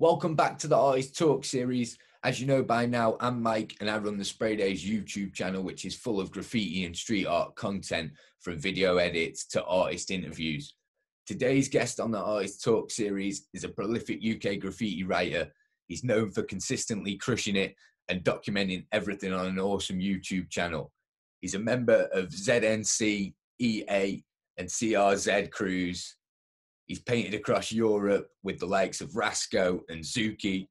Welcome back to the Artist Talk series. As you know by now, I'm Mike and I run the Spray Days YouTube channel, which is full of graffiti and street art content from video edits to artist interviews. Today's guest on the Artist Talk series is a prolific UK graffiti writer. He's known for consistently crushing it and documenting everything on an awesome YouTube channel. He's a member of ZNC, EA, and CRZ crews He's painted across Europe with the likes of Rasko and Zuki.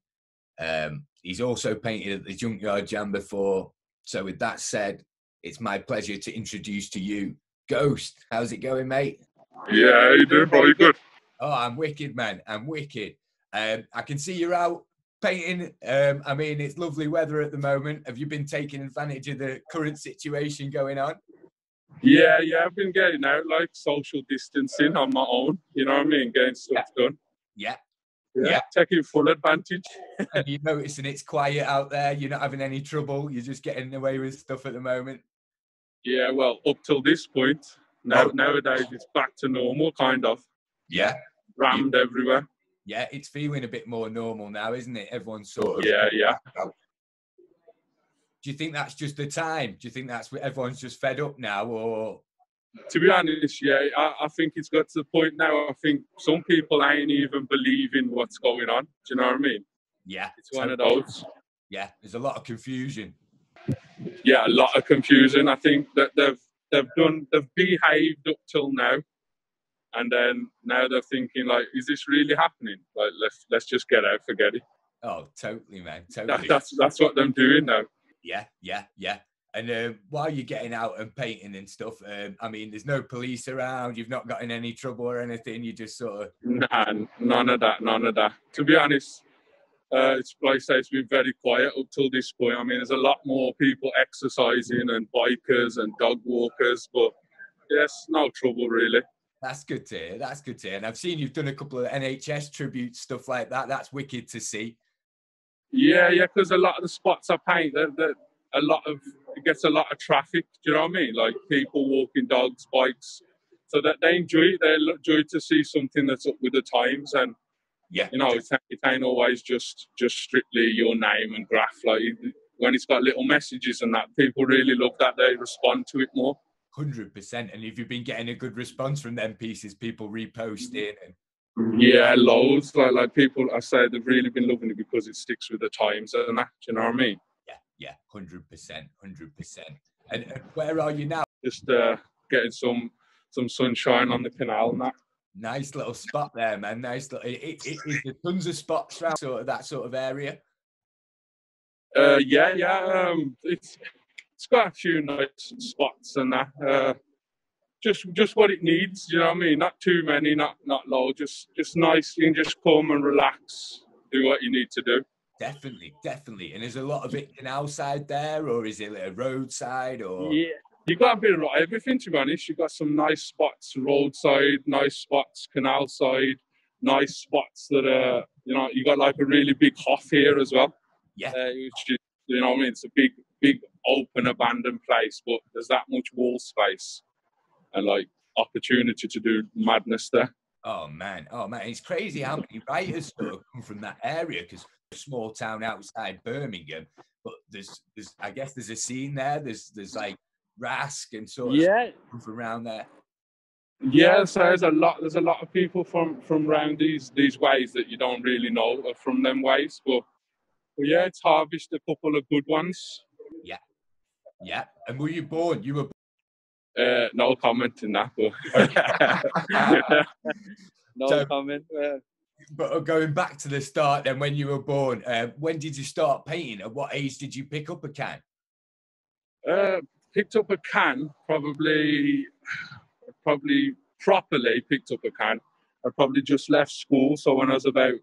Um, he's also painted at the Junkyard Jam before. So, with that said, it's my pleasure to introduce to you Ghost. How's it going, mate? Yeah, you doing, bro? You good? Oh, I'm wicked, man. I'm wicked. Um, I can see you're out painting. Um, I mean, it's lovely weather at the moment. Have you been taking advantage of the current situation going on? Yeah, yeah, I've been getting out like social distancing on my own. You know what I mean? Getting stuff yeah. done. Yeah. yeah. Yeah, taking full advantage. and you're noticing it's quiet out there. You're not having any trouble. You're just getting away with stuff at the moment. Yeah, well, up till this point, now oh. nowadays it's back to normal, kind of. Yeah. Rammed yeah. everywhere. Yeah, it's feeling a bit more normal now, isn't it? Everyone's sort of. Yeah, yeah do you think that's just the time? Do you think that's what everyone's just fed up now, or? To be honest, yeah, I, I, think it's got to the point now. I think some people ain't even believing what's going on. Do you know what I mean? Yeah, it's one of those. Yeah, there's a lot of confusion. Yeah, a lot of confusion. I think that they've they've done they've behaved up till now, and then now they're thinking like, is this really happening? Like, let's let's just get out, forget it. Oh, totally, man. Totally. That, that's that's what they're doing now yeah, yeah, yeah. And um, while you're getting out and painting and stuff, um, I mean, there's no police around. You've not gotten any trouble or anything. You just sort of nah, none of that, none of that. To be honest, uh, it's like I say, it's been very quiet up till this point. I mean, there's a lot more people exercising and bikers and dog walkers, but yes, no trouble really. That's good to hear. That's good to hear. And I've seen you've done a couple of NHS tribute stuff like that. That's wicked to see. Yeah, yeah, because a lot of the spots I paint, they're, a lot of it gets a lot of traffic. Do you know what I mean? Like people walking dogs, bikes, so that they enjoy it. They enjoy to see something that's up with the times, and yeah, you know, it, it ain't always just just strictly your name and graph. Like when it's got little messages and that, people really love that. They respond to it more. Hundred percent. And if you've been getting a good response from them pieces, people reposting mm-hmm. and yeah, loads. Like like people, I say they've really been loving it because it sticks with the times and that. You know what I mean? Yeah, yeah, hundred percent, hundred percent. And where are you now? Just uh, getting some some sunshine on the canal and that. Nice little spot there, man. Nice little. It, it, it, tons of spots around sort of that sort of area? Uh, yeah, yeah. Um, it's it's got a few nice spots and that. Uh, just just what it needs. You know what I mean? Not too many, not not low. Just just nice. You can just come and relax, do what you need to do. Definitely, definitely. And there's a lot of it in outside there, or is it a roadside, or yeah. You got a bit of everything to be honest. You got some nice spots roadside, nice spots canal side, nice spots that are you know you got like a really big Hof here as well. Yeah, uh, which is, you know what I mean. It's a big, big open abandoned place, but there's that much wall space and like opportunity to do madness there. Oh man, oh man, it's crazy how many writers sort of come from that area because small town outside Birmingham. But there's, there's, I guess there's a scene there. There's, there's like Rask and sort of yeah from around there. Yeah, so there's a lot. There's a lot of people from from around these these ways that you don't really know from them ways. But, but yeah, it's harvested a couple of good ones. Yeah, yeah. And were you born? You were uh, no comment in that. But no so, comment. Uh, but going back to the start, then when you were born, uh, when did you start painting? At what age did you pick up a can? Uh, picked up a can probably, probably properly picked up a can. I probably just left school, so when I was about,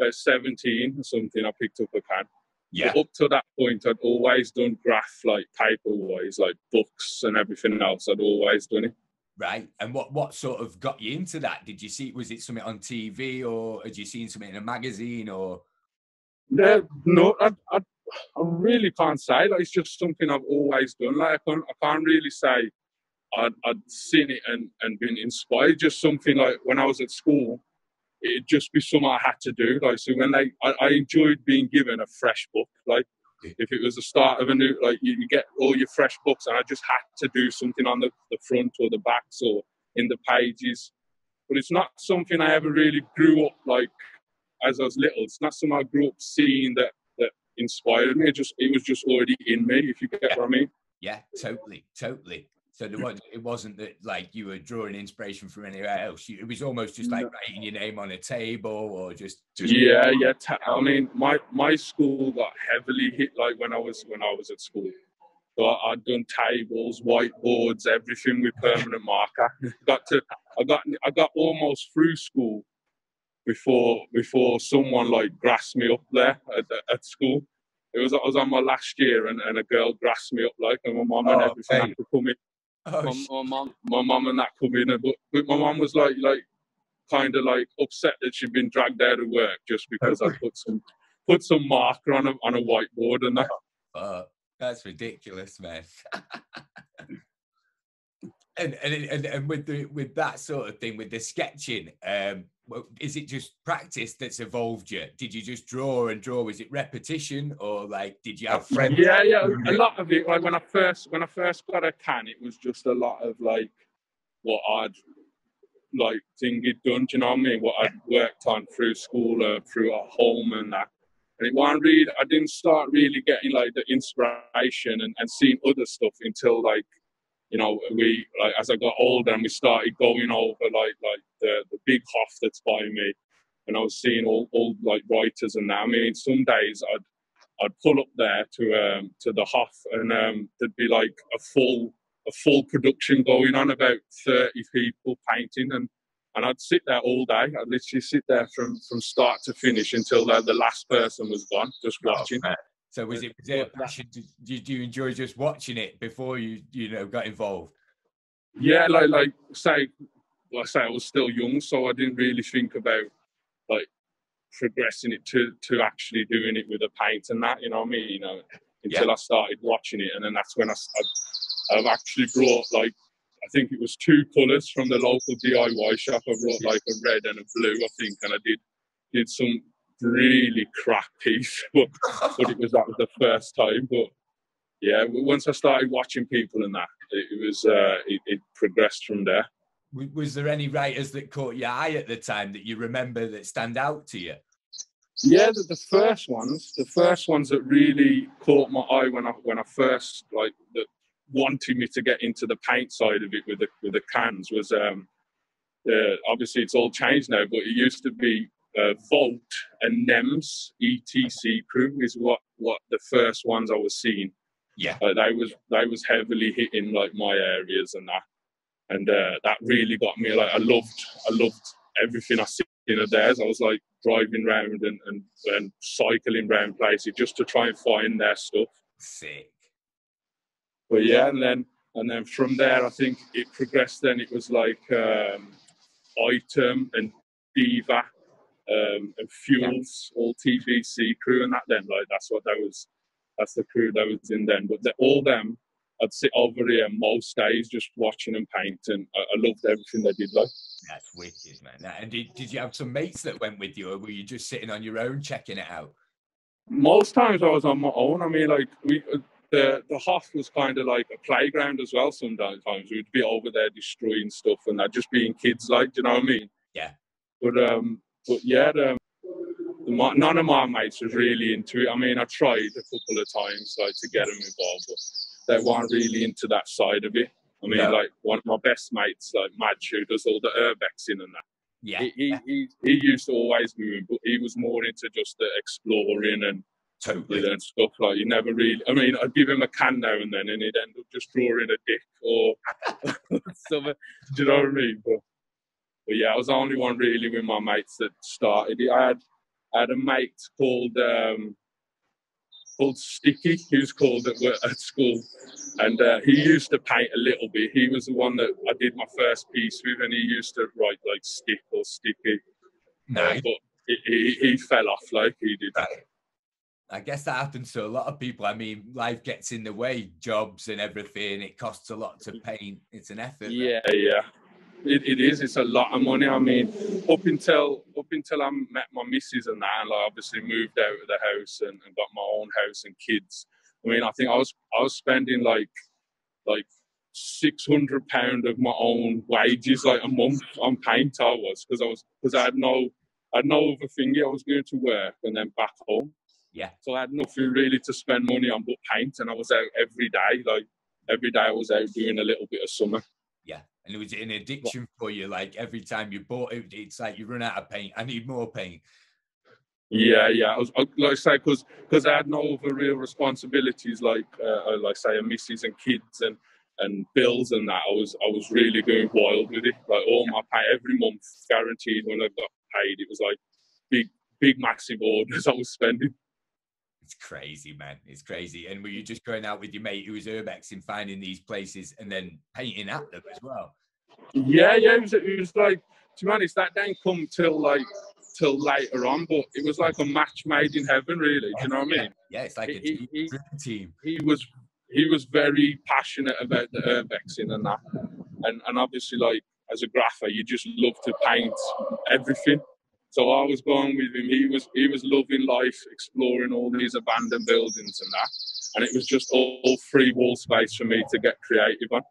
about 17 or something, I picked up a can. Yeah. But up to that point, I'd always done graph like paper wise, like books and everything else. I'd always done it. Right. And what what sort of got you into that? Did you see was it something on TV or had you seen something in a magazine or? Yeah, no, I, I, I really can't say. Like it's just something I've always done. Like I can't, I can't really say I'd, I'd seen it and, and been inspired. Just something like when I was at school, it'd just be something I had to do. Like so, when they, I, I enjoyed being given a fresh book. Like if it was the start of a new, like you, you, get all your fresh books, and I just had to do something on the, the front or the backs or in the pages. But it's not something I ever really grew up like as I was little. It's not something I grew up seeing that that inspired me. It just it was just already in me. If you get yeah. what I mean. Yeah, totally, totally. So was, it wasn't that like you were drawing inspiration from anywhere else. it was almost just like writing your name on a table or just. just yeah, yeah. I mean, my my school got heavily hit like when I was when I was at school. So I, had done tables, whiteboards, everything with permanent marker. got to, I got I got almost through school before before someone like grasped me up there at, at school. It was I was on my last year and, and a girl grasped me up like and my mum and oh, everything hey. had to come in Oh, my, my mom, my mom and that come in, but, but my mom was like, like, kind of like upset that she'd been dragged out of work just because I put some, put some marker on a on a whiteboard and that. Oh, that's ridiculous, man. and, and and and with the with that sort of thing, with the sketching, um, well, is it just practice that's evolved you? Did you just draw and draw? Was it repetition, or like did you have friends? Yeah, yeah, a lot of it. Like when I first when I first got a can, it was just a lot of like what I'd like think it done. Do you know what I mean? What I'd worked on through school, or through at home, and that. And it wasn't really. I didn't start really getting like the inspiration and, and seeing other stuff until like you know, we like as I got older and we started going over like like the, the big Hoff that's by me, and I was seeing all, all like writers and that. I mean, some days I'd I'd pull up there to um to the Hoff and um there'd be like a full a full production going on about thirty people painting and and I'd sit there all day. I'd literally sit there from from start to finish until the, the last person was gone, just oh, watching. Oh, so was it, was it a passion? Did you enjoy just watching it before you you know got involved? Yeah, like like say, well, I say I was still young, so I didn't really think about like progressing it to to actually doing it with a paint and that. You know what I mean? You know, until yeah. I started watching it, and then that's when I I've, I've actually brought like I think it was two colours from the local DIY shop. I brought like a red and a blue, I think, and I did did some really crap piece, but, but it was that was the first time. But yeah, once I started watching people and that, it, was uh, it, it, progressed from there. Was there any writers that caught your eye at the time that you remember that stand out to you? Yeah, the, the first ones, the first ones that really caught my eye when I when I first like that wanted me to get into the paint side of it with the with the cans was um, uh, obviously it's all changed now, but it used to be uh, Volt and NEMS ETC crew is what what the first ones I was seeing. Yeah, uh, they was they was heavily hitting like my areas and that, and uh, that really got me. Like I loved I loved everything I seen of theirs. I was like driving around and, and and cycling around places just to try and find their stuff. Sick. But yeah, and then and then from there, I think it progressed. Then it was like um, item and diva um, and fuels all TVC crew and that. Then like that's what that was. That's the crew that was in then. But the, all them, I'd sit over here most days just watching them paint, and I, I loved everything they did. Like that's wicked, man. And did, did you have some mates that went with you, or were you just sitting on your own checking it out? Most times I was on my own. I mean, like we. Uh, the the Hoff was kind of like a playground as well. Sometimes we'd be over there destroying stuff and that, just being kids, like, do you know what I mean? Yeah. But um, but yeah, the, the, none of my mates was really into it. I mean, I tried a couple of times like to get them involved, but they weren't really into that side of it. I mean, yeah. like one of my best mates, like Madge, who does all the urbexing and that. Yeah. He, he, he, he used to always move, but he was more into just the exploring and totally and stuff like you never really I mean I'd give him a can now and then and he'd end up just drawing a dick or something. Do you know what I mean? But but yeah, I was the only one really with my mates that started it. I had I had a mate called um, called Sticky, who's called at, at school, and uh, he used to paint a little bit. He was the one that I did my first piece with, and he used to write like stick or sticky. Nice. Uh, but he, he, he, fell off like he did. That. I guess that happens to a lot of people. I mean, life gets in the way, jobs and everything. It costs a lot to paint. It's an effort. Yeah, yeah. It, it is. It's a lot of money. I mean, up until up until I met my missus and that, and like obviously moved out of the house and, and got my own house and kids. I mean, I think I was I was spending like like six hundred pound of my own wages like a month on paint. I was because I was because I had no I had no other thing. I was going to work and then back home. Yeah. So I had nothing really to spend money on but paint, and I was out every day. Like every day, I was out doing a little bit of summer. Yeah, and it was an addiction for you. Like every time you bought it, it's like you run out of paint. I need more paint. Yeah, yeah. I was like I say, because because I had no other real responsibilities, like uh, uh, like say a missus and kids and and bills and that. I was I was really going wild with it. Like all my pay every month, guaranteed. When I got paid, it was like big big massive orders I was spending. It's crazy, man. It's crazy. And were you just going out with your mate who was urbex and finding these places and then painting at them as well? Yeah, yeah. It was, it was like to be honest, that didn't come till like till later on, but it was like a match made in heaven, really. Do you know what I mean? Yeah, it's like a He- team. he- team. He was he was very passionate about the urbexing and that, and and obviously like as a grapher, you just love to paint everything. So I was going with him. He was he was loving life, exploring all these abandoned buildings and that, and it was just all, all free wall space for me to get creative on.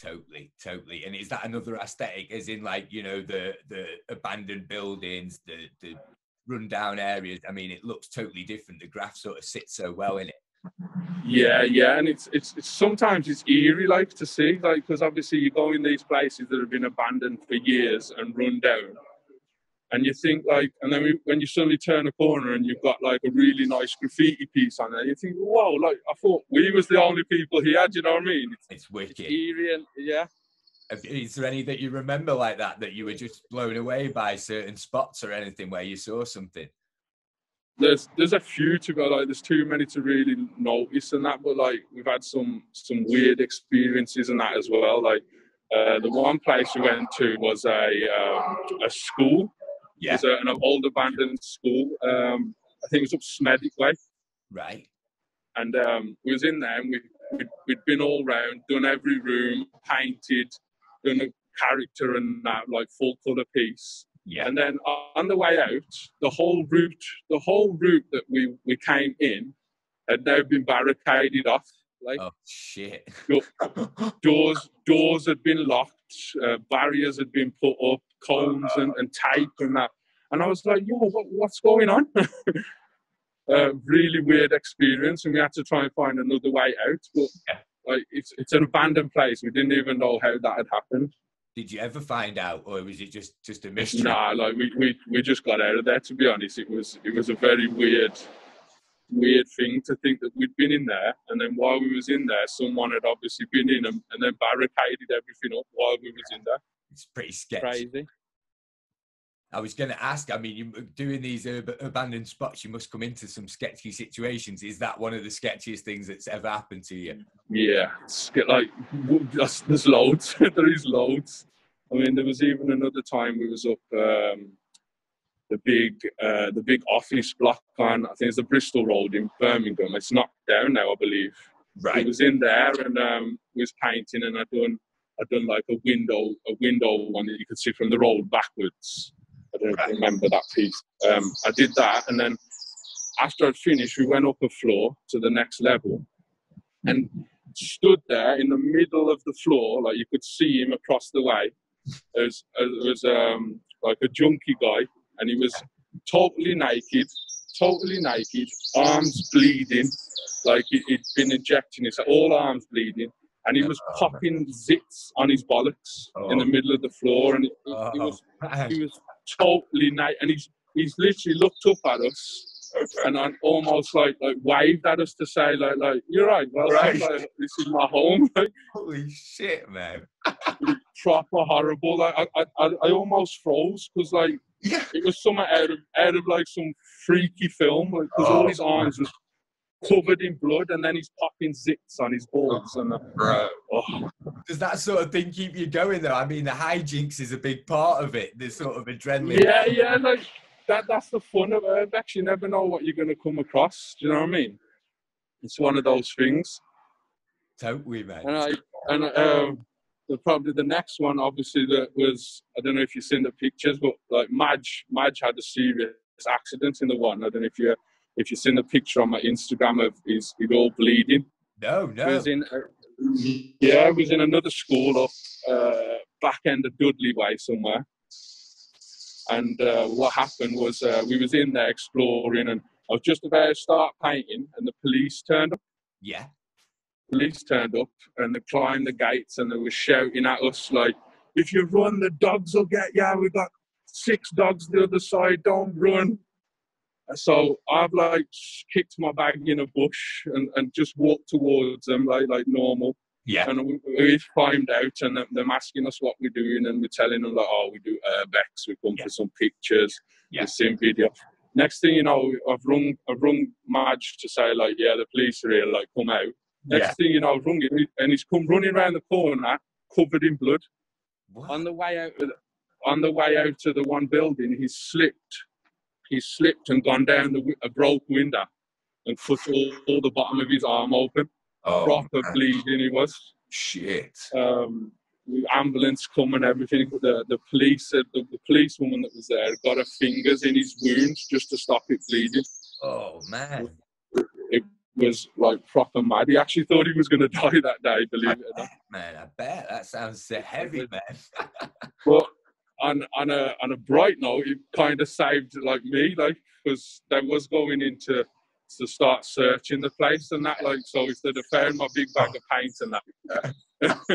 Totally, totally. And is that another aesthetic, as in like you know the the abandoned buildings, the the rundown areas? I mean, it looks totally different. The graph sort of sits so well in it. Yeah, yeah, and it's it's, it's sometimes it's eerie like to see like because obviously you go in these places that have been abandoned for years and run down, and you think like, and then we, when you suddenly turn a corner and you've got like a really nice graffiti piece on there, you think, whoa, like I thought we was the only people here. Do you know what I mean? It's, It's it's wicked. eerie and yeah. Is there any that you remember like that that you were just blown away by certain spots or anything where you saw something? there's there's a few to go like there's too many to really notice and that but like we've had some some weird experiences and that as well like uh, the one place we went to was a um, a school Yeah. was a, an old abandoned school um, I think it was up Smethwick way Right. and um, we was in there and we we'd, we'd been all round done every room painted done a character and that like full colour piece Yeah. and then on the way out, the whole route, the whole route that we, we came in had now been barricaded off. Like Oh shit. doors, doors had been locked, uh, barriers had been put up, cones and, and tape and that. And I was like, yo, what, what's going on? uh, really weird experience, and we had to try and find another way out. But Yeah. like, it's it's an abandoned place. We didn't even know how that had happened. Did you ever find out, or was it just just a mystery? Nah, like we, we, we just got out of there. To be honest, it was it was a very weird, weird thing to think that we'd been in there, and then while we was in there, someone had obviously been in and, and then barricaded everything up while we was in there. It's pretty sketchy. Crazy. I was going to ask. I mean, you doing these abandoned spots, you must come into some sketchy situations. Is that one of the sketchiest things that's ever happened to you? Yeah, it's like there's, there's loads. there is loads. I mean, there was even another time we was up um, the big uh, the big office block on I think it's the Bristol Road in Birmingham. It's knocked down now, I believe. Right. was in there and um, was painting, and I done I done like a window a window one that you could see from the road backwards. I don't Right. remember that piece. Um, I did that, and then after I'd finished, we went up a floor to the next level, and stood there in the middle of the floor, like you could see him across the way. There was, there was um, like a junkie guy, and he was totally naked, totally naked, arms bleeding, like he, he'd been injecting his all arms bleeding, and he was Oh. popping zits on his bollocks in the Oh. middle of the floor, and he, he, oh. he Oh, was he was totally naked, and he's he's literally looked up at us. And I almost like like waved at us to say like like you're right, well Right. like, this is my home. Like, Holy shit, man. proper horrible. Like I, I, I I almost froze because like Yeah. it was something out of out of like some freaky film. Like because all Oh. his arms was covered in blood, and then he's popping zits on his balls. And uh, Bro. oh, Does that sort of thing keep you going though? I mean, the hijinks is a big part of it. The sort of adrenaline. yeah, yeah, like that. That's the fun of urbex. You never know what you're gonna come across. Do you know what I mean? It's one of those things. Totally, man. And I, And um, the probably the next one, obviously, that was I don't know if you've seen the pictures, but like Madge, Madge had a serious accident in the one. I don't know if you if you've seen the picture on my Instagram of his it all bleeding. No, no. was in, uh, yeah, it was in another school up uh, back end of Dudley Way somewhere. And uh, what happened was uh, we was in there exploring, and I was just about to start painting, and the police turned up. Yeah. Police turned up, and they climbed the gates, and they were shouting at us like, "If you run, the dogs will get you. We've got six dogs the other side. Don't run." So I've like kicked my bag in a bush and, and just walked towards them like like normal. Yeah. And we, we climbed out and they're- asking us what we're doing and we're telling them like, oh, we do urbex, we come Yeah. for some pictures, Yeah. seen video. Next thing you know, I've rung, I've rung Madge to say like, yeah, the police are here, like come out. Next Yeah. thing you know, I've rung him and he's come running around the corner covered in blood. What? On the way out, on the way out to the one building, he slipped. He slipped and gone down the a broke window and cut all, all the bottom of his arm open. Oh, Proper man. bleeding he was. Shit. Um, the ambulance come and everything. The the police said the, the policewoman that was there got her fingers in his wounds just to stop it bleeding. Oh man. It was like proper mad. He actually thought he was going to die that day. Believe it or not. Man, I bet that sounds uh, heavy, man. But on on a on a bright note, it kind of saved like me, like because they was going into to start searching the place and that, like so if they'd have found my big bag of paint and that,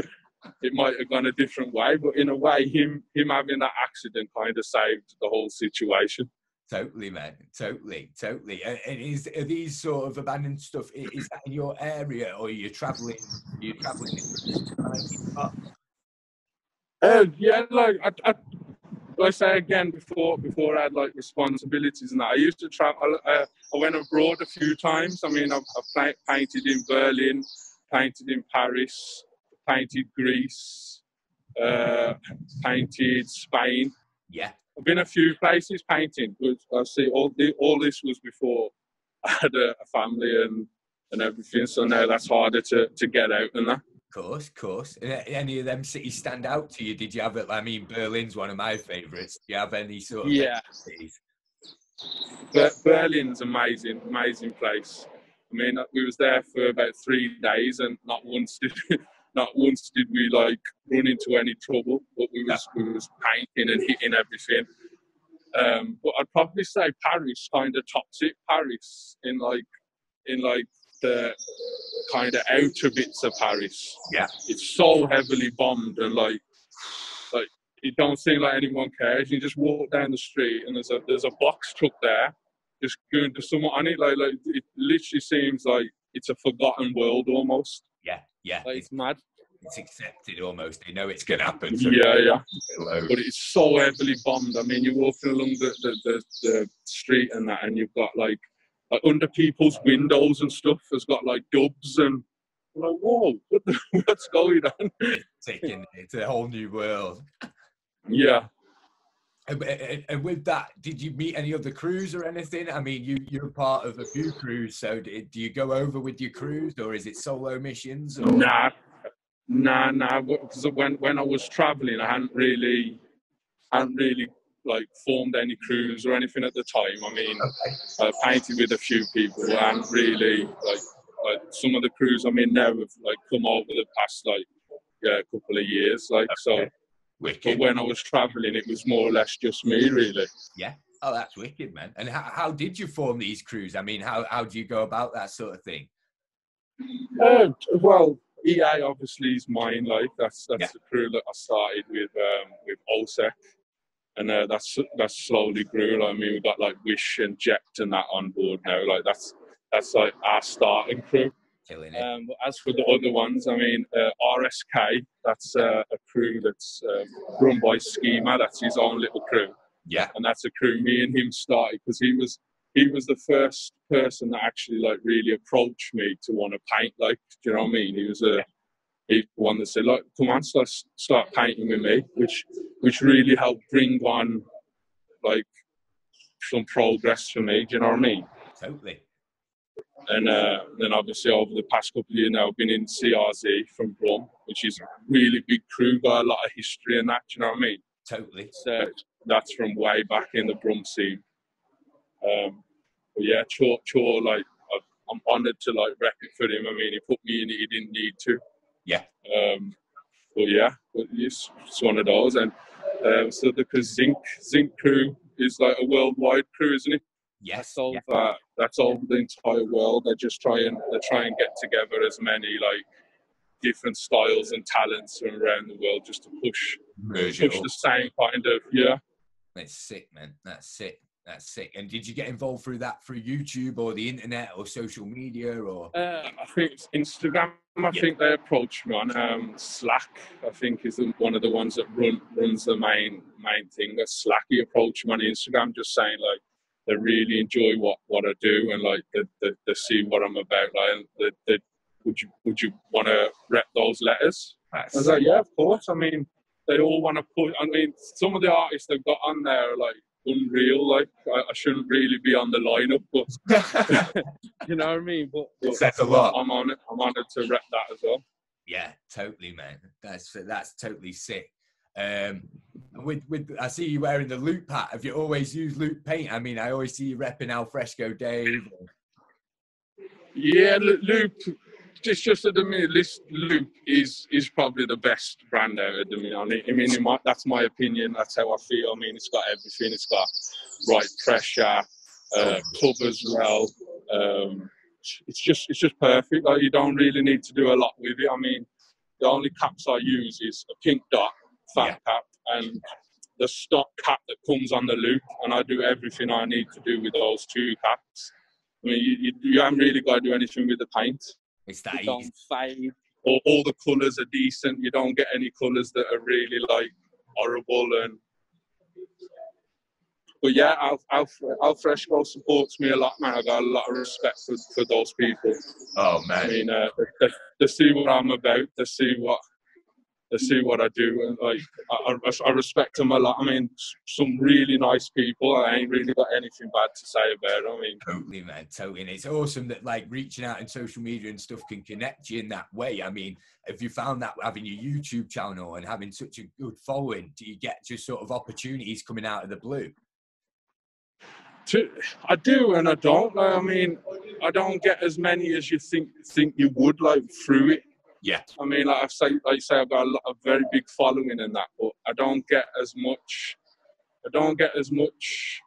it might have gone a different way. But in a way, him him having that accident kind of saved the whole situation. Totally, man. Totally, totally. And, is are these sort of abandoned stuff? Is that in your area, or you're traveling? You're traveling. in- Uh, yeah, like I, I, like I say again before before I had like responsibilities and that. I used to travel. Uh, I went abroad a few times. I mean, I've, I've painted in Berlin, painted in Paris, painted Greece, uh, painted Spain. yeah. I've been a few places painting, but I see all the, all this was before I had a, a family and and everything. So now that's harder to, to get out and that. Of course, of course. Any of them cities stand out to you? Did you have it? I mean, Berlin's one of my favourites. Do you have any sort of Yeah. cities? Ber- Berlin's amazing, amazing place. I mean, we was there for about three days, and not once did not once did we like run into any trouble. But we was we was painting and hitting everything. Um, but I'd probably say Paris kind of tops it. Paris in like in like the kind of outer bits of Paris. Yeah. it's so heavily bombed and like like it don't seem like anyone cares. You just walk down the street and there's a there's a box truck there, just going to someone on it. Like like it literally seems like it's a forgotten world almost. Yeah, yeah. Like, It's, mad. it's accepted almost. They know it's going to happen. so Yeah, yeah. But it's so heavily bombed. I mean, you're walking along the the, the, the street and that, and you've got like like under people's windows and stuff. Has got like dubs and. Like, whoa, what the, what's going on? Taking it's a whole new world. Yeah, And, and- and with that, did you meet any other crews or anything? I mean, you you're part of a few crews, so do, do you go over with your crews, or is it solo missions? Or? Nah, nah, nah. Because when when I was traveling, I hadn't really, hadn't really like formed any crews or anything at the time. I mean, I painted with a few people, hadn't really like like some of the crews I'm in now have like come over the past like yeah, couple of years. Like so, Okay. but when I was traveling, it was more or less just me really. Yeah. Oh, that's wicked, man. And how, how did you form these crews? I mean, how how do you go about that sort of thing? Uh, well, EA obviously is mine. Like that's that's Yeah. the crew that I started with um, with OSEC, and uh, that's that's slowly grew. Like, I mean, we got like Wish and Ject and that on board now. Like that's that's like our starting crew. Killing it. Um, but as for the other ones, I mean, uh, RSK, that's uh, a crew that's um, run by Skema. That's his own little crew yeah. and that's a crew me and him started because he was he was the first person that actually like really approached me to want to paint like do you know what I mean he was a he the one that said like come on start start painting with me which which really helped bring on like some progress for me do you know what I mean Totally. And uh, then obviously over the past couple of years now, I've been in CRZ from Brum, which is a really big crew, got a lot of history and that. Do you know what I mean? Totally. So that's from way back in the Brum scene. Um, but yeah, Chor, Chor, like I'm honoured to like rep it for him. I mean, he put me in it; he didn't need to. Yeah. Um, but yeah, but it's, it's one of those. And um, so the Zinc Zinc crew is like a worldwide crew, isn't it? Yes. That's all. Yeah. Uh, that's all the entire world. They just try and they try and get together as many like different styles and talents from around the world just to push Merge push the same kind of yeah. That's sick, man. That's sick. That's sick. And did you get involved through that through YouTube or the internet or social media or? Uh, I think it's Instagram. I yeah. think they approached me on um, Slack. I think is one of the ones that run runs the main main thing. That Slack. He approached me on Instagram, just saying like they really enjoy what, what I do and like they, they, they see what I'm about. Like they, they, would you would you want to rep those letters? That's I was like, yeah, of course. I mean, they all want to put. I mean, some of the artists they've got on there like unreal. Like I, I, shouldn't really be on the lineup, but you know what I mean. But, but a lot. I'm on it. I'm honored to rep that as well. Yeah, totally, man. That's that's totally sick. Um, with with I see you wearing the loop hat. Have you always used loop paint? I mean, I always see you repping Alfresco Dave. Yeah, loop just just at the minute, this loop is is probably the best brand out at the minute. I mean, my, that's my opinion. That's how I feel. I mean, it's got everything. It's got right pressure, uh, club as well. Um, it's just it's just perfect. Like you don't really need to do a lot with it. I mean, the only caps I use is a pink dot fat yeah. cap and the stock cap that comes on the loop, and I do everything I need to do with those two caps. I mean, you, you, you haven't really got to do anything with the paint. It's that you easy. Fade. All, all the colours are decent. You don't get any colours that are really like horrible and. But yeah, Al, Al, Alfresco supports me a lot, man. I got a lot of respect for, for those people. Oh man! I mean, uh, they, they see what I'm about. They see what they see what I do, and like I, I, respect them a lot. I mean, some really nice people. I ain't really got anything bad to say about them. I mean, totally, man, totally. And it's awesome that like reaching out in social media and stuff can connect you in that way. I mean, if you found that having your YouTube channel and having such a good following, do you get just sort of opportunities coming out of the blue? I do and I don't. Like, I mean, I don't get as many as you think think you would like through it. Yeah. I mean, like I say, like you say, I've got a, lot, a very big following in that, but I don't get as much. I don't get as much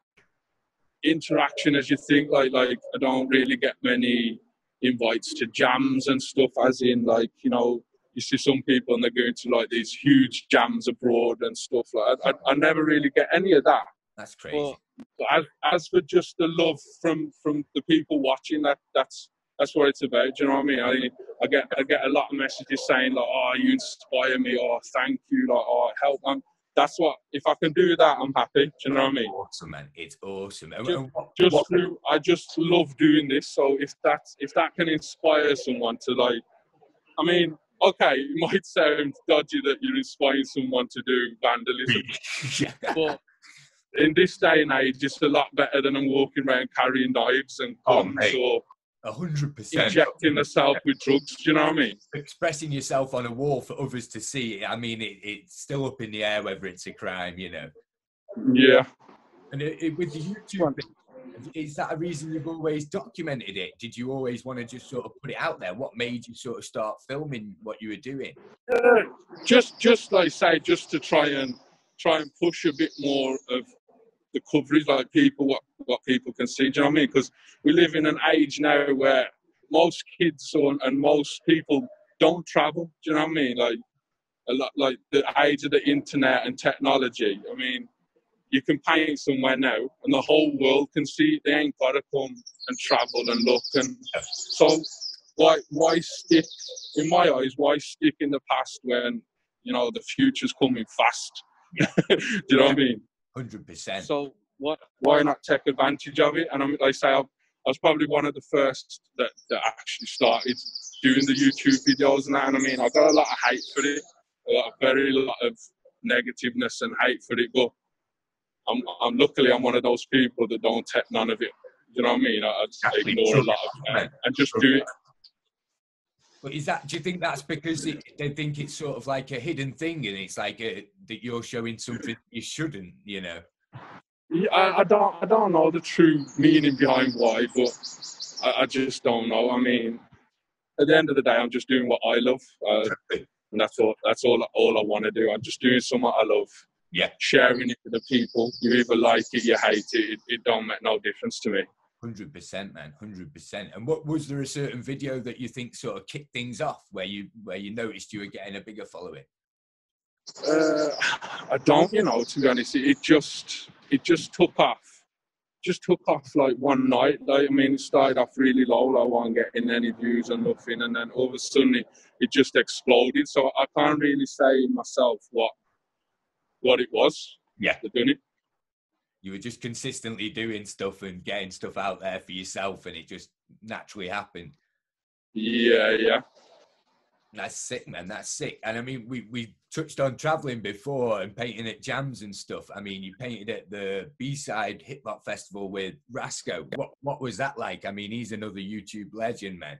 interaction as you think. Like, like I don't really get many invites to jams and stuff. As in, like you know, you see some people and they're going to like these huge jams abroad and stuff like. I, I, I never really get any of that. That's crazy. But as, as for just the love from from the people watching, that that's that's what it's about. Do you know what I mean? I, I get I get a lot of messages saying like, "Oh, you inspire me," or "Thank you," like, "Oh, help." man." that's what. If I can do that, I'm happy. Do you know what I mean? Awesome, man. It's awesome. Just, just what, through, I just love doing this. So if that if that can inspire someone to like, I mean, okay, it might sound dodgy that you're inspiring someone to do vandalism, yeah. but in this day and age, it's a lot better than I'm walking around carrying knives and oh, guns oh, or hundred percent injecting yourself with drugs. Do you know what I mean? Expressing yourself on a wall for others to see. I mean, it, it's still up in the air whether it's a crime. You know. Yeah. And it, it, with the YouTube, is that a reason you've always documented it? Did you always want to just sort of put it out there? What made you sort of start filming what you were doing? Uh, just, just like I say, just to try and try and push a bit more of the coverage, like people, what, what people can see. Do you know what I mean? Because we live in an age now where most kids and most people don't travel. Do you know what I mean? Like a lot, like the age of the internet and technology. I mean, you can paint somewhere now, and the whole world can see. It. They ain't got to come and travel and look. And so, why why stick? In my eyes, why stick in the past when you know the future's coming fast? Do you know what I mean? Hundred percent. So what? Why not take advantage of it? And I'm, like I say, I, I was probably one of the first that, that actually started doing the YouTube videos and that. And I mean, I got a lot of hate for it, a lot, of, very lot of negativeness and hate for it. But I'm, I'm luckily I'm one of those people that don't take none of it you know what I mean? I, I just ignore a lot of it and just do it. But is that? Do you think that's because it, they think it's sort of like a hidden thing, and it's like a, that you're showing something you shouldn't? You know. Yeah, I, I, don't. I don't know the true meaning behind why, but I, I, just don't know. I mean, at the end of the day, I'm just doing what I love, uh, and that's all. That's all. All I want to do. I'm just doing something I love. Yeah. Sharing it with the people. You either like it, you hate it. It, it don't make no difference to me. Hundred percent, man. Hundred percent. And what was there a certain video that you think sort of kicked things off, where you where you noticed you were getting a bigger following? Uh, I don't, you know, to be honest, it just it just took off. Just took off like one night. Like I mean, it started off really low. Like, I wasn't getting any views or nothing, and then all of a sudden it, it just exploded. So I can't really say myself what what it was. Yeah, doing it you were just consistently doing stuff and getting stuff out there for yourself and it just naturally happened. Yeah yeah. That's sick man that's sick. And i mean we we touched on traveling before and painting at jams and stuff. I mean you painted at the b-side hip hop festival with Rasko. What what was that like? I mean he's another youtube legend man.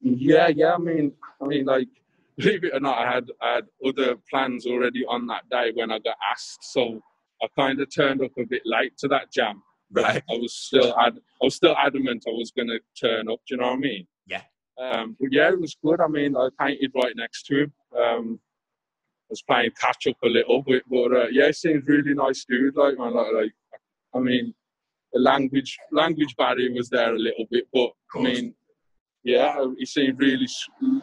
Yeah yeah i mean i mean like believe it or not i had i had other plans already on that day when i got asked. So I kind of turned up a bit late to that jam. Right. I was still ad- I was still adamant I was going to turn up. Do you know what I mean? Yeah. Um, but yeah, it was good. I mean, I painted right next to him. Um, I was playing catch up a little bit, but uh, yeah, he seems really nice dude. Like man, like, like I mean, the language language barrier was there a little bit, but I mean, yeah, he seemed really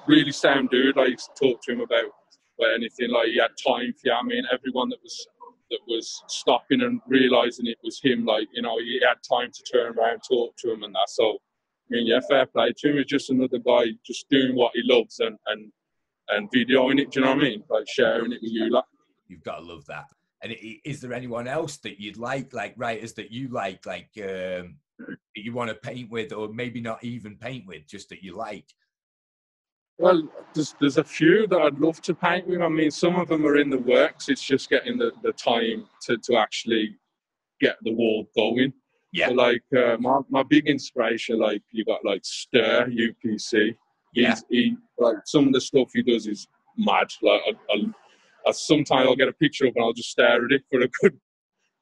really sound dude. I used to talk to him about about anything. Like he had time for you. I mean, everyone that was that was stopping and realizing it was him. Like, you know, he had time to turn around, talk to him, and that. So, I mean, yeah, fair play to him. He's just another guy just doing what he loves and and and videoing it. Do you know what I mean? Like sharing it with you, like. You've got to love that. And is there anyone else that you'd like, like writers that you like, like um, you want to paint with, or maybe not even paint with, just that you like? Well, there's, there's a few that I'd love to paint with. I mean, some of them are in the works. It's just getting the, the time to, to actually get the wall going. Yeah. So like uh, my, my big inspiration, like you got like Ster UPC. Yeah. he like some of the stuff he does is mad. Like I, I, I, sometimes I'll get a picture of and I'll just stare at it for a good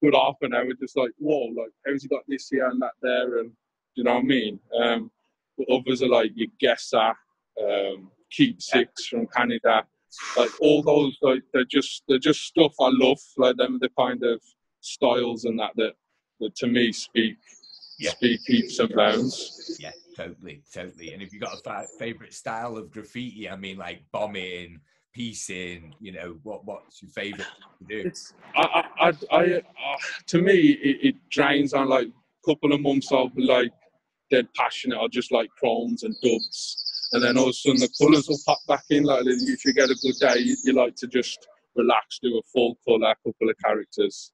good half an hour, just like whoa, like how's he got this here and that there, and you know what I mean. Um, but others are like your Geser um, Keep Six from Canada. Like all those, like they're just they're just stuff I love. Like them, the kind of styles and that that, that to me speak yeah. speak heaps and bounds. Yeah, totally, totally. And if you've got a favorite style of graffiti, I mean, like bombing, piecing, you know, what what's your favorite to do? It's, I, I, I, uh, to me, it, it drains on like a couple of months of like dead passionate. I just like chromes and dubs and then all of a sudden the colours will pop back in. Like if you get a good day, you, you like to just relax, do a full colour, a couple of characters.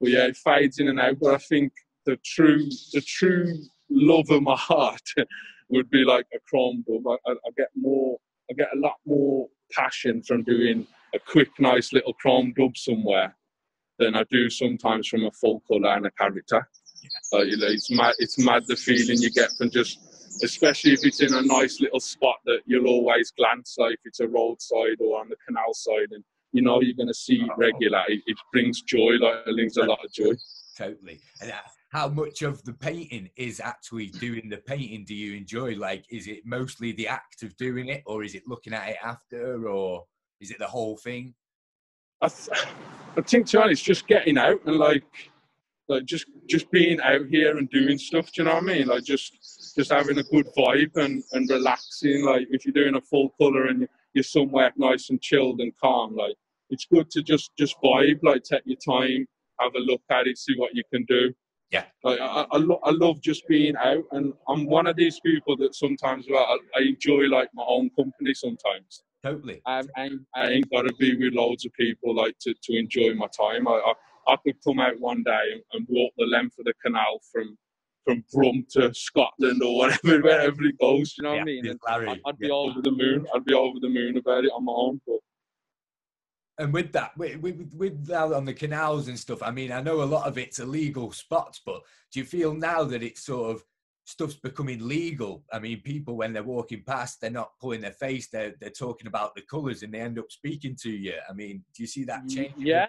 But yeah, it fades in and out. But I think the true, the true love of my heart would be like a chrome dub. I, I, I get more, I get a lot more passion from doing a quick, nice little chrome dub somewhere than I do sometimes from a full colour and a character. Uh, you know, it's mad. It's mad the feeling you get from just especially if it's in a nice little spot that you'll always glance at if it's a roadside or on the canal side and you know you're going to see it regular it, it brings joy like it brings a lot of joy. Totally. And uh, how much of the painting is actually doing the painting do you enjoy? Like is it mostly the act of doing it or is it looking at it after or is it the whole thing? I, th- I think to honest just getting out and like like just just being out here and doing stuff do you know what i mean? Like just just having a good vibe and and relaxing like if you're doing a full color and you're somewhere nice and chilled and calm like it's good to just just vibe like take your time have a look at it see what you can do. Yeah. Like i, I, lo- I love just being out and i'm one of these people that sometimes well, I, I enjoy like my own company sometimes. Totally. Um, I, I, I ain't got to be with loads of people like to, to enjoy my time. I, I I could come out one day and walk the length of the canal from from Brum to Scotland or whatever, wherever it goes. You know yeah, what I mean? I'd, I'd, be yeah. over the moon. I'd be over the moon about it on my own. But And with that, with, with, with that on the canals and stuff, I mean, I know a lot of it's illegal spots, but do you feel now that it's sort of stuff's becoming legal? I mean, people when they're walking past, they're not pulling their face; they're they're talking about the colours, and they end up speaking to you. I mean, do you see that mm, change? Yeah,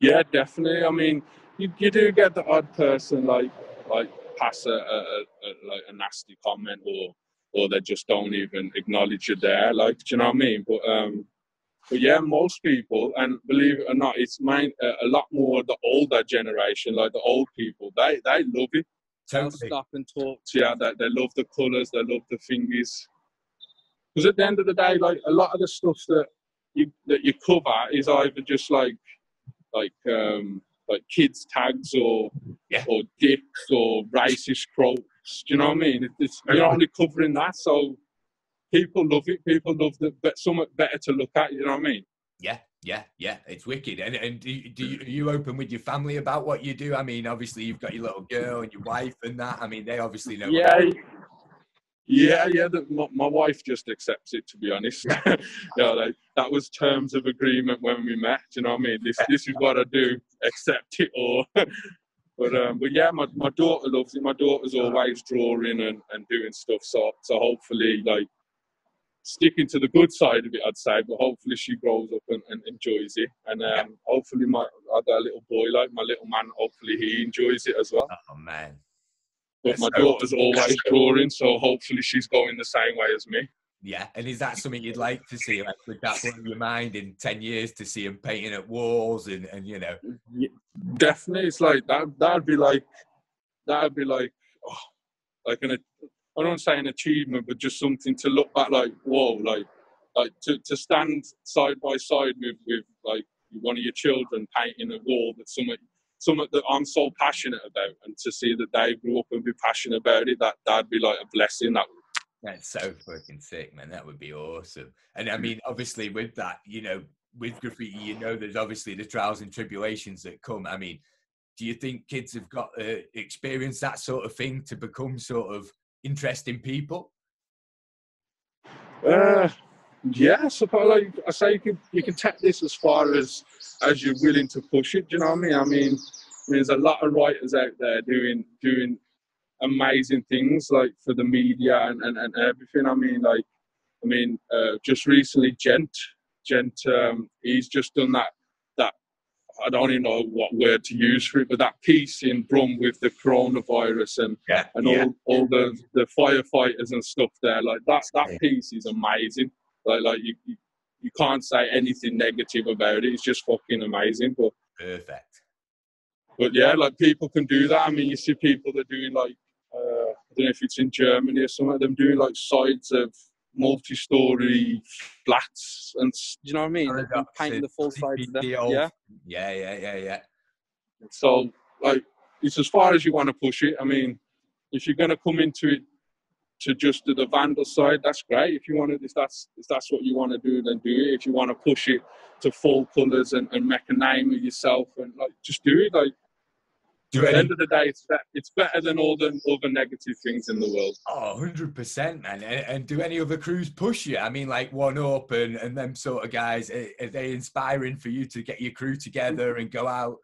yeah, definitely. I mean, you, you do get the odd person like like pass a, a, a, like a nasty comment or or they just don't even acknowledge you there. Like, do you know what I mean? But um, but yeah, most people, and believe it or not, it's main, uh, a lot more the older generation, like the old people. They they love it. Totally. Stop and talk. Yeah, they, they love the colours, they love the thingies. Because at the end of the day, like a lot of the stuff that you that you cover is either just like like um like kids tags or yeah. or dicks or racist quotes. Do you know what I mean? It's, you're only covering that, so people love it. People love the but something better to look at. You know what I mean? Yeah, yeah, yeah. It's wicked. And and do, do you, are you open with your family about what you do? I mean, obviously you've got your little girl and your wife and that. I mean, they obviously know. Yeah. Yeah, yeah. The, my, my, wife just accepts it. To be honest, yeah, like, that was terms of agreement when we met. You know what I mean? This this is what I do. Accept it or but um, but yeah, my, my daughter loves it. My daughter's always drawing and, and doing stuff. So so hopefully like sticking to the good side of it, I'd say. But hopefully she grows up and, and enjoys it, and um, hopefully my other little boy, like my little man, hopefully he enjoys it as well. Oh man! But my so daughter's always drawing, so hopefully she's going the same way as me. Yeah, and is that something you'd like to see? Like, would that blow your mind in ten years to see him painting at walls and, and you know? Yeah, definitely, it's like that. That'd be like, that'd be like, oh, like an I don't say an achievement, but just something to look back like, whoa, like, like to, to stand side by side with, with like one of your children painting a wall that's something, something that I'm so passionate about, and to see that they grew up and be passionate about it, that that'd be like a blessing. That that's so fucking sick, man. That would be awesome. And I mean, obviously, with that, you know, with graffiti, you know, there's obviously the trials and tribulations that come. I mean, do you think kids have got to experience that sort of thing to become sort of interesting people? Uh, yeah, I suppose like I say, you can you can take this as far as as you're willing to push it. Do you know what I mean? I mean, there's a lot of writers out there doing doing amazing things like for the media and, and, and everything. I mean, like I mean, uh, just recently, Gent Gent, um, he's just done that. that I don't even know what word to use for it, but that piece in Brum with the coronavirus and yeah, and yeah. all, all the, the firefighters and stuff there, like that that piece is amazing. Like like you, you, you can't say anything negative about it. It's just fucking amazing. But perfect. But yeah, like people can do that. I mean, you see people that are doing like uh, I don't know if it's in Germany or some of them doing like sides of multi-story flats, and you know what I mean? Painting the full sides of them. Yeah, yeah, yeah, yeah, yeah. So, like, it's as far as you want to push it. I mean, if you're going to come into it to just do the vandal side, that's great. If you want to, if that's if that's what you want to do, then do it. If you want to push it to full colours and, and make a name of yourself, and like, just do it. Like, do At the end of the day, it's, be- it's better than all the other negative things in the world. Oh, 100%, man. And, and, do any other crews push you? I mean, like One Up and, and them sort of guys, are, are, they inspiring for you to get your crew together and go out?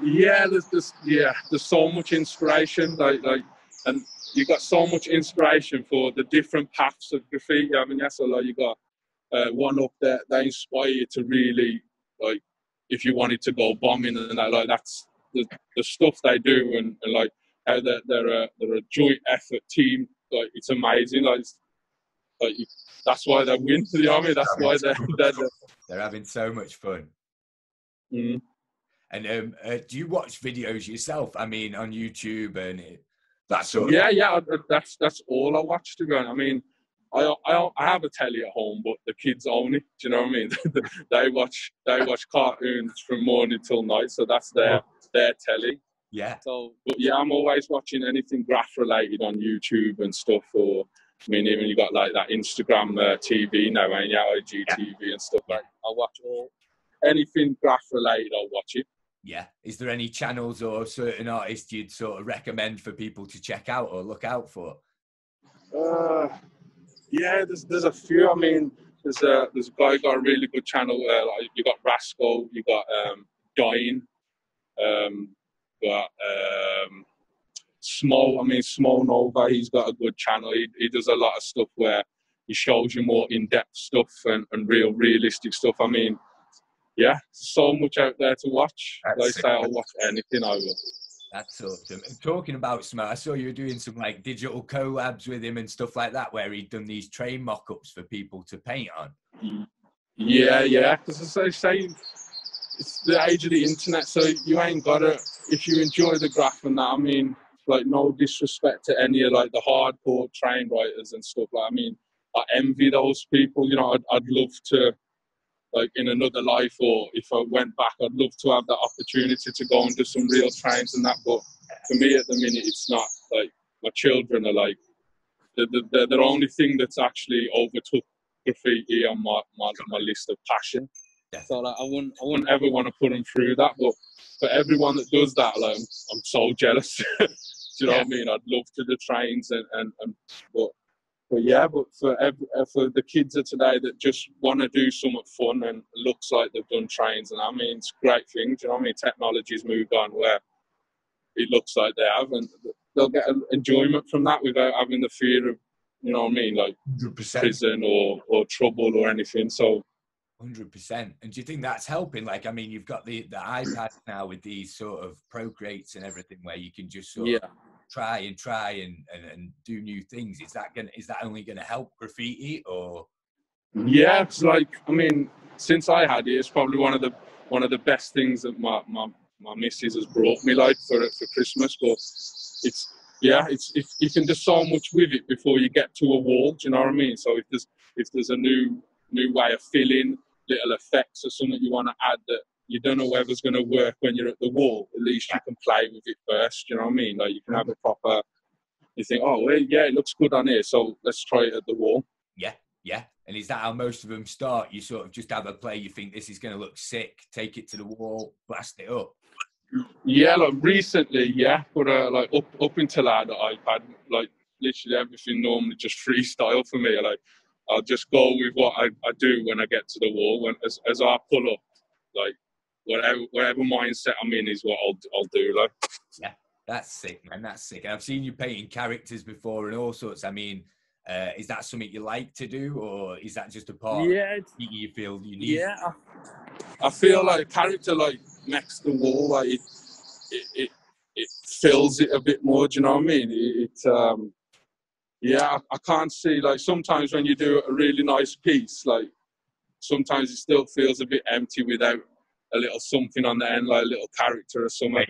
Yeah, there's this, yeah, there's so much inspiration. Like, like, and you got so much inspiration for the different paths of graffiti. I mean, that's a lot. You got uh, One Up that they inspire you to really, like, if you wanted to go bombing and that, like, that's the, the stuff they do and, and like how they're, they're, a, they're a joint effort team. Like it's amazing. Like, it's, like that's why they win for the army. That's why they're, they're, they're having so much fun. Mm. And um, uh, do you watch videos yourself? I mean, on YouTube and that sort of. Yeah, yeah. That's that's all I watch. To honest, I mean, I, I I have a telly at home, but the kids own it. Do you know what I mean? they watch they watch cartoons from morning till night, so that's their their telly. Yeah. So, but yeah, I'm always watching anything graph related on YouTube and stuff. Or I mean, even you got like that Instagram uh, TV now, and yeah, IGTV yeah. and stuff like. I watch all anything graph related. I'll watch it. Yeah. Is there any channels or certain artists you'd sort of recommend for people to check out or look out for? Uh, yeah, there's there's a few. I mean, there's a there's a guy got a really good channel. Uh, like you got Rasko, you got um, Dying, um, got um, Smoe. I mean, Smoenova. He's got a good channel. He, he does a lot of stuff where he shows you more in-depth stuff and, and real realistic stuff. I mean, yeah, so much out there to watch. That's like say, I'll watch anything I will. That's awesome. And talking about Smoe, I saw you were doing some like digital collabs with him and stuff like that, where he'd done these train mock-ups for people to paint on. Yeah, yeah. Because as I say, it's the age of the internet, so you ain't got to. If you enjoy the graph and that, I mean, like no disrespect to any of like the hardcore train writers and stuff. Like, I mean, I envy those people. You know, I'd, I'd love to, like, in another life, or if I went back, I'd love to have that opportunity to go and do some real trains and that. But for me, at the minute, it's not like my children are like the the, the, the only thing that's actually overtook graffiti on my, my, my list of passion. So like, I wouldn't, I wouldn't ever want to put them through that. But for everyone that does that, like, I'm, I'm so jealous. do you know what I mean? I'd love to do trains and, and, and but but yeah, but for every, uh, for the kids of today that just want to do something fun and looks like they've done trains, and I mean it's a great thing. Do you know what I mean? Technology's moved on where it looks like they have, and they'll get enjoyment from that without having the fear of you know what I mean, like 100%. prison or or trouble or anything. So Hundred percent. And do you think that's helping? Like, I mean, you've got the the iPad now with these sort of Procreates and everything, where you can just sort yeah. of try and try and, and and do new things. Is that gonna is that only gonna help graffiti or? Yeah, it's like I mean, since I had it, it's probably one of the one of the best things that my my, my missus has brought me like for for Christmas. But it's yeah, it's if you can do so much with it before you get to a wall. Do you know what I mean? So if there's if there's a new new way of filling, little effects or something you want to add that you don't know whether it's going to work when you're at the wall. At least you can play with it first. You know what I mean? Like you can have a proper. You think, oh well, yeah, it looks good on here, so let's try it at the wall. Yeah, yeah. And is that how most of them start? You sort of just have a play. You think this is going to look sick. Take it to the wall, blast it up. Yeah, like recently, yeah, but uh, like up up until I had the iPad, like literally everything normally just freestyle for me. Like I'll just go with what I, I do when I get to the wall. When as, as I pull up, like whatever whatever mindset I'm in is what I'll I'll do. Like yeah, That's sick, man. That's sick. And I've seen you painting characters before and all sorts. I mean, uh, is that something you like to do, or is that just a part Yeah, it's, you you feel you need? yeah. I- I feel like a character like next to the wall, like it it, it it fills it a bit more. Do you know what I mean? It, it um yeah, I, I can't see like sometimes when you do a really nice piece, like sometimes it still feels a bit empty without a little something on the end, like a little character or something.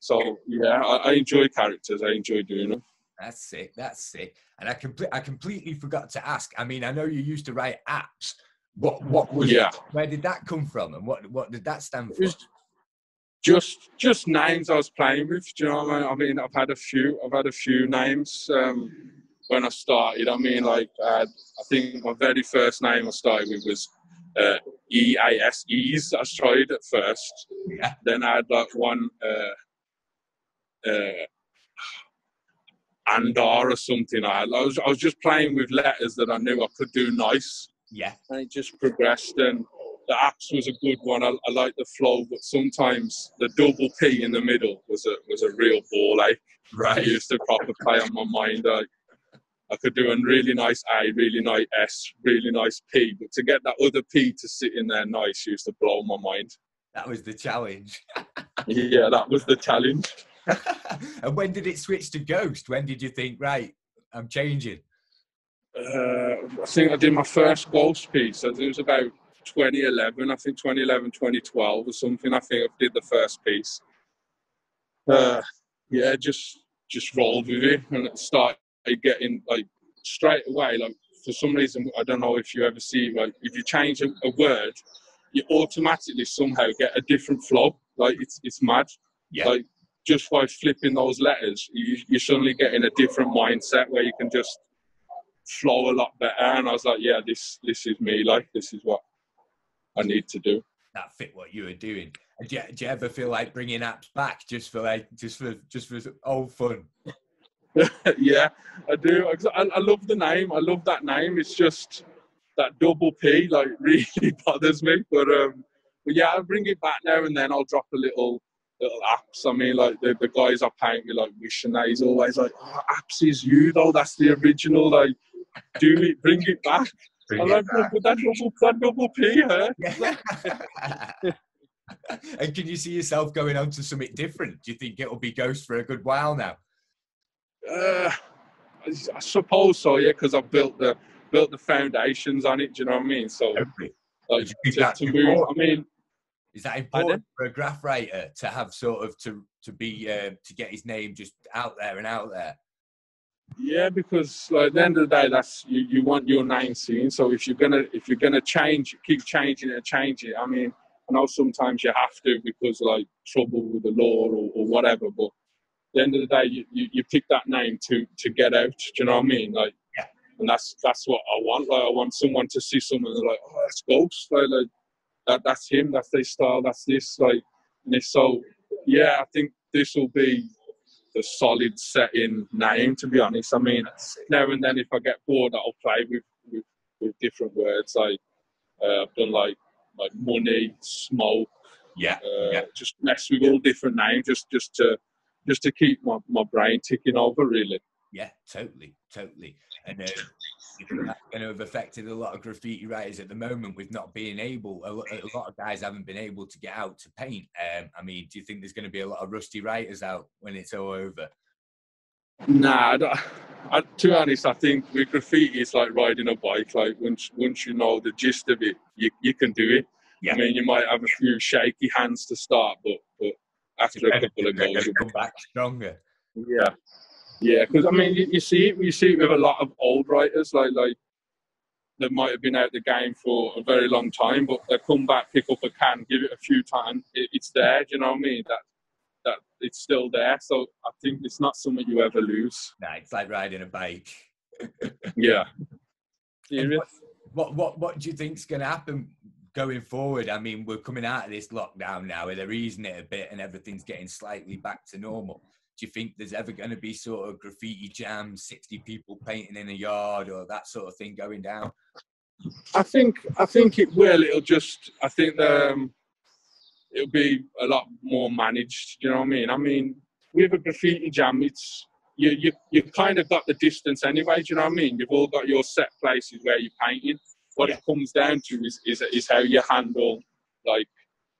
So yeah, I, I enjoy characters. I enjoy doing them. That's sick. That's sick. And I complete, I completely forgot to ask. I mean, I know you used to write apps. What what was Yeah. Where did that come from, and what what did that stand for? just just names I was playing with. Do you know what I mean? I mean, I've had a few. I've had a few names um, when I started. I mean, like I, had, I think my very first name I started with was uh, E A S E's. I tried at first. Yeah. Then I had like one uh, uh, Andar or something. I. I was I was just playing with letters that I knew I could do nice Yeah. and it just progressed. And the apps was a good one. I, I like the flow, but sometimes the double P in the middle was a was a real ball. Like I used to proper play on my mind. I, I could do a really nice A, really nice S, really nice P, but to get that other P to sit in there nice used to blow my mind. That was the challenge. Yeah, that was the challenge. and when did it switch to Ghost? When did you think, right, I'm changing? Uh, I think I did my first ghost piece. I think it was about 2011. I think 2011, 2012 or something. I think I did the first piece. Uh, yeah, just just rolled with it and it started getting like straight away. Like for some reason, I don't know if you ever see like if you change a, a word, you automatically somehow get a different flow. Like it's it's mad. Yeah. Like just by flipping those letters, you, you're suddenly getting a different mindset where you can just flow a lot better. And I was like, yeah, this this is me. Like this is what I need to do. that fit what you were doing. Do you, do you ever feel like bringing apps back just for like just for just for old fun? yeah, I do. I, I love the name. I love that name. It's just that double P like really bothers me. But um, but yeah, I'll bring it back now and then. I'll drop a little little apps. I mean, like the, the guys are paying me like wishing that he's always like, oh, apps is you though. That's the original. Like, do it, bring it back. Bring I'm it like, back. but that double that double P, huh? and can you see yourself going on to something different? Do you think it'll be Ghost for a good while now? Uh, I, I suppose so, yeah, because I've built the built the foundations on it. Do you know what I mean? So like, Do you think to, to move. I mean, Is that important for a graph writer to have sort of to to be uh, to get his name just out there and out there? Yeah, because like, at the end of the day, that's you, you want your name seen. So if you're gonna if you're gonna change, keep changing it and change it. I mean, I know sometimes you have to because like trouble with the law or, or whatever. But at the end of the day, you, you, you pick that name to to get out. Do you know what I mean? Like, Yeah. and that's that's what I want. Like, I want someone to see someone like, oh, that's Ghost. Like, like that that's him. That's their style. That's this. Like, and it's so yeah. I think this will be the solid setting name. To be honest, I mean now and then if I get bored, I'll play with with, with different words. Like uh, I've done like like money, smoke, Yeah, uh, Yeah. just mess with all different names, just just to just to keep my, my brain ticking over. Really, yeah, totally, totally. And uh, that's going to have affected a lot of graffiti writers at the moment with not being able. A lot, a lot of guys haven't been able to get out to paint. Um, I mean, do you think there's going to be a lot of rusty writers out when it's all over? nah. I I, to be honest, I think with graffiti, it's like riding a bike. Like once once you know the gist of it, you, you can do it. Yeah. I mean, you might have a few shaky hands to start, but but after a couple of They're goes, going to you'll come back stronger. Yeah, yeah. Because I mean, you, you see it. You see it with a lot of old writers, like like that might have been out the game for a very long time, but they come back, pick up a can, give it a few times, it, it's there. Do you know what I mean? That that it's still there. So I think it's not something you ever lose. Nah, it's like riding a bike. Yeah. And what, what what what do you think's going to happen going forward? I mean, we're coming out of this lockdown now, and they're easing it a bit, and everything's getting slightly back to normal. Do you think there's ever going to be sort of graffiti jams, sixty people painting in a yard, or that sort of thing going down? I think I think it will. It'll just I think um, it'll be a lot more managed. Do you know what I mean? I mean, with a graffiti jam, it's you you you kind of got the distance anyway. Do you know what I mean? You've all got your set places where you're painting. What it comes down to is is, is how you handle like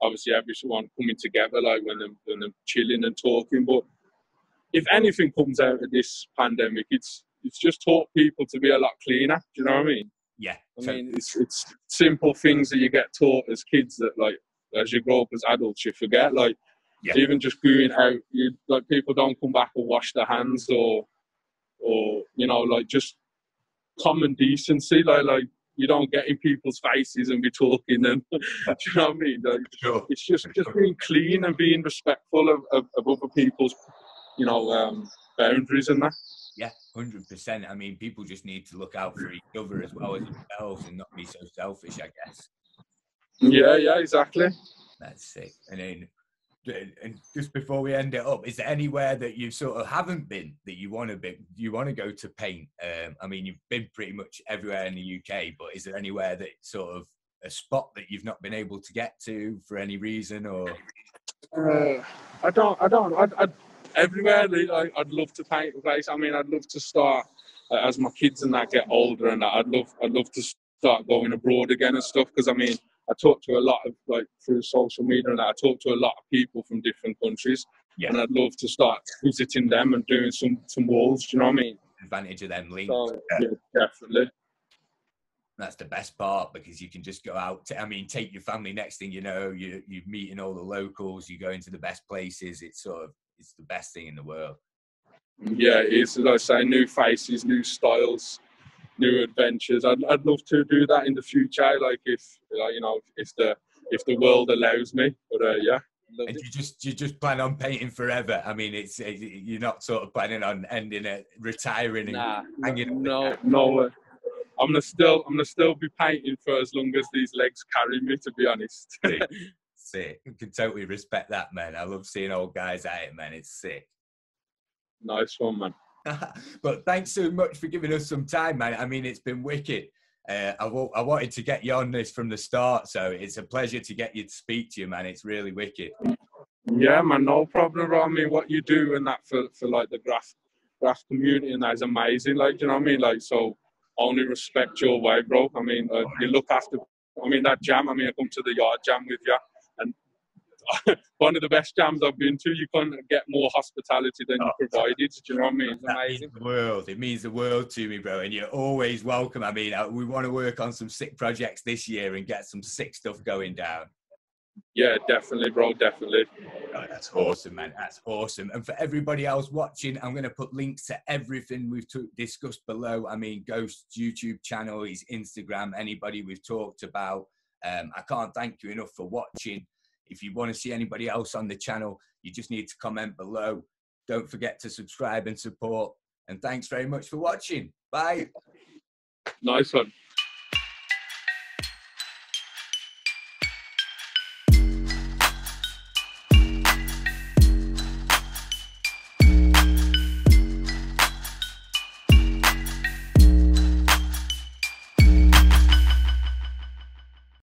obviously everyone coming together, like when they're, when they're chilling and talking. But if anything comes out of this pandemic, it's it's just taught people to be a lot cleaner. Do you know what I mean? Yeah, I so- mean, it's it's simple things that you get taught as kids that like as you grow up as adults you forget like Yeah. even just going out you like people don't come back and wash their hands or or you know like just common decency like like you don't get in people's faces and be talking and do you know what I mean like sure. it's just just being clean and being respectful of, of, of other people's you know um boundaries and that Yeah, hundred percent. I mean, people just need to look out for each other as well as themselves and not be so selfish. I guess yeah yeah exactly that's sick. And then, and just before we end it up, is there anywhere that you sort of haven't been that you want to be? You want to go to paint? Um, I mean, you've been pretty much everywhere in the UK, but is there anywhere that sort of a spot that you've not been able to get to for any reason or? Uh, I don't. I don't. I'd, I'd, everywhere. Like, I'd love to paint a place. I mean, I'd love to start uh, as my kids and that get older, and that, I'd love. I'd love to start going abroad again and stuff. Because I mean, I talk to a lot of like through social media and. I talk to a lot of people from different countries, Yeah. and I'd love to start visiting them and doing some some walls. Do you know what I mean? advantage of them links. so Yeah, definitely. That's the best part because you can just go out. To, I mean, take your family. Next thing you know, you you're meeting all the locals. You go into the best places. It's sort of it's the best thing in the world. Yeah, it's as I say, new faces, new styles, new adventures. I'd, I'd love to do that in the future, like if like, you know if the if the world allows me. But uh, yeah, And you just you just plan on painting forever. I mean, it's uh, you're not sort of planning on ending it, retiring and Nah, hanging. no, no, uh, I'm gonna still I'm gonna still be painting for as long as these legs carry me. To be honest. Sick. You can totally respect that, man. I love seeing old guys at it, man. It's sick. nice one, man. but thanks so much for giving us some time, man. I mean, it's been wicked. Uh, I, w- I wanted to get you on this from the start, so it's a pleasure to get you to speak to you, man. It's really wicked. Yeah, man, no problem, bro. I mean, what you do and that for, for like the graph graph community and that is amazing. Like, you know what I mean? Like, so only respect your way, bro. I mean, uh, you look after. I mean, that jam. I mean, I come to the yard jam with you, one of the best jams I've been to. You can't get more hospitality than you provided. Do you know what I mean? It's amazing. the world. It means the world to me, bro. And you're always welcome. I mean, uh, we want to work on some sick projects this year and get some sick stuff going down. Yeah, definitely, bro. Definitely. Oh, that's awesome, man. That's awesome. And for everybody else watching, I'm going to put links to everything we've t- discussed below. I mean, Ghost's YouTube channel, his Instagram, anybody we've talked about. Um, I can't thank you enough for watching. If you want to see anybody else on the channel, you just need to comment below. Don't forget to subscribe and support. And thanks very much for watching. Bye. Nice one.